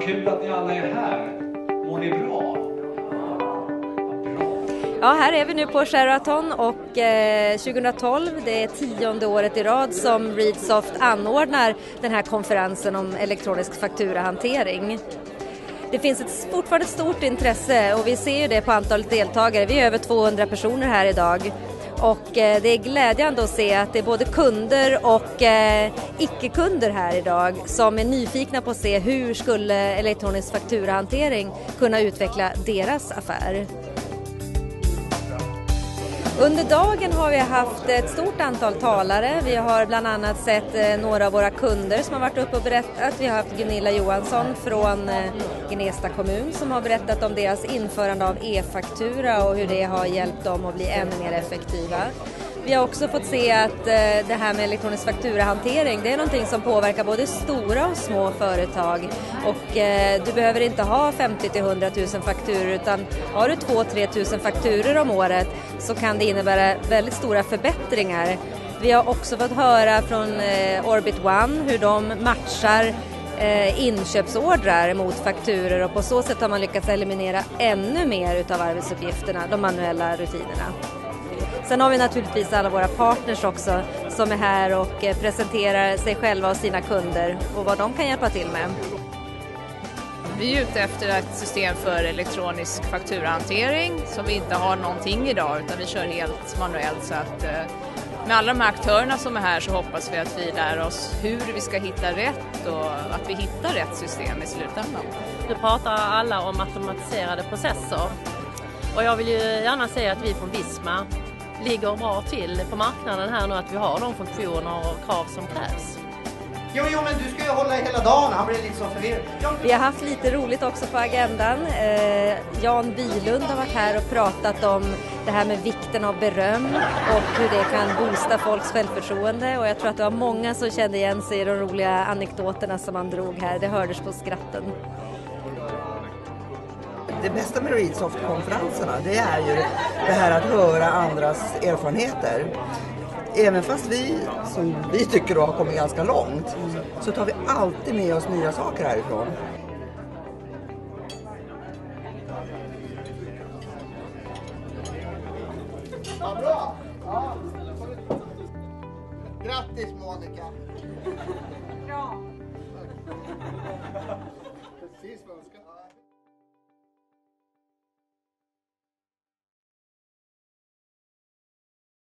kul att ni alla är här. Mår ni bra? Ja, här är vi nu på Sheraton och eh, 2012, det är tionde året i rad som Readsoft anordnar den här konferensen om elektronisk fakturahantering. Det finns ett, fortfarande ett stort intresse och vi ser ju det på antalet deltagare. Vi är över 200 personer här idag och eh, det är glädjande att se att det är både kunder och eh, icke-kunder här idag som är nyfikna på att se hur skulle elektronisk fakturahantering kunna utveckla deras affär. Under dagen har vi haft ett stort antal talare. Vi har bland annat sett eh, några av våra kunder som har varit uppe och berättat. Vi har haft Gunilla Johansson från eh, Gnesta kommun som har berättat om deras införande av e-faktura och hur det har hjälpt dem att bli ännu mer effektiva. Vi har också fått se att eh, det här med elektronisk fakturahantering det är någonting som påverkar både stora och små företag och eh, du behöver inte ha 50 till 100 000 fakturor utan har du 2-3 000 fakturor om året så kan det innebära väldigt stora förbättringar. Vi har också fått höra från eh, Orbit One hur de matchar inköpsordrar mot fakturor och på så sätt har man lyckats eliminera ännu mer utav arbetsuppgifterna, de manuella rutinerna. Sen har vi naturligtvis alla våra partners också som är här och eh, presenterar sig själva och sina kunder och vad de kan hjälpa till med. Vi är ute efter ett system för elektronisk fakturahantering som vi inte har någonting idag utan vi kör helt manuellt så att eh, med alla de här aktörerna som är här så hoppas vi att vi lär oss hur vi ska hitta rätt och att vi hittar rätt system i slutändan. Nu pratar alla om automatiserade processer och jag vill ju gärna säga att vi från Visma ligger bra till på marknaden här nu att vi har de funktioner och krav som krävs. Jo, jo, men du ska ju hålla hela dagen. Han blir lite så förvirrad. Vi har haft lite roligt också på agendan. Eh, Jan Bilund har varit här och pratat om det här med vikten av beröm och hur det kan boosta folks självförtroende och jag tror att det var många som kände igen sig i de roliga anekdoterna som han drog här. Det hördes på skratten det bästa med Readsoft-konferenserna det är ju det här att höra andras erfarenheter. Även fast vi, som vi tycker då, har kommit ganska långt så tar vi alltid med oss nya saker härifrån. Ja, bra! Ja. Grattis Monica! Bra! Precis vad jag önskade.